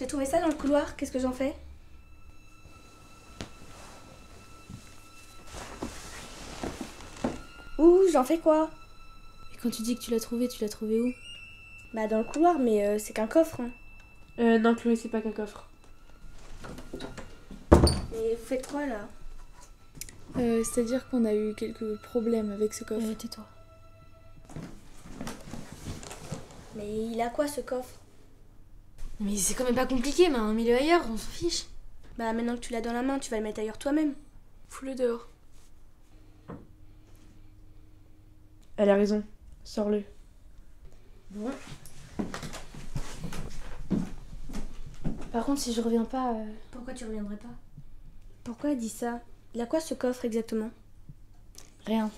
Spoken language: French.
J'ai trouvé ça dans le couloir, qu'est-ce que j'en fais? Ouh, j'en fais quoi? Et quand tu dis que tu l'as trouvé, tu l'as trouvé où? Bah dans le couloir, mais euh, c'est qu'un coffre. hein. Euh, non, Chloé, c'est pas qu'un coffre. Mais vous faites quoi là? Euh, C'est-à-dire qu'on a eu quelques problèmes avec ce coffre. Euh, tais-toi. Mais il a quoi ce coffre? Mais c'est quand même pas compliqué, mais un milieu ailleurs, on s'en fiche. Bah maintenant que tu l'as dans la main, tu vas le mettre ailleurs toi-même. Fous-le dehors. Elle a raison. Sors-le. Bon. Par contre, si je reviens pas. euh, Pourquoi tu reviendrais pas? Pourquoi elle dit ça? Il a quoi ce coffre exactement? Rien.